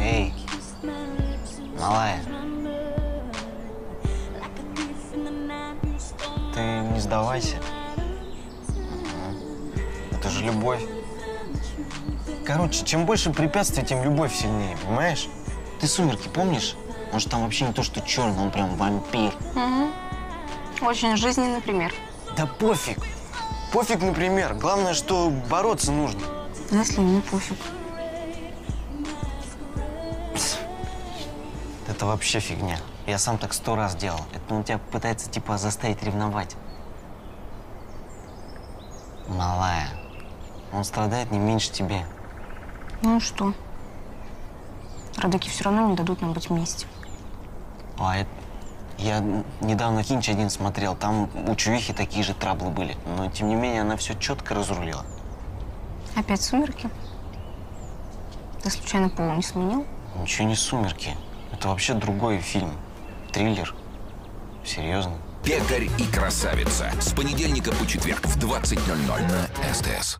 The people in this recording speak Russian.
Эй, малая, ты не сдавайся. Это же любовь. Короче, чем больше препятствий, тем любовь сильнее, понимаешь? Ты «Сумерки» помнишь? Может, там вообще не то, что черный, он прям вампир. Очень жизненный пример. Да пофиг. Пофиг, например. Главное, что бороться нужно. А если не пофиг? Это вообще фигня. Я сам так сто раз делал. Это он тебя пытается типа заставить ревновать. Малая, он страдает не меньше тебе. Ну что? Родаки все равно не дадут нам быть вместе. А это... Я недавно Кинч один смотрел, там у Чувихи такие же траблы были. Но, тем не менее, она все четко разрулила. Опять сумерки? Ты случайно пол не сменил? Ничего не «Сумерки». Это вообще другой фильм. Триллер. Серьезно. Пекарь и красавица. С понедельника по четверг в 20.00 на СТС.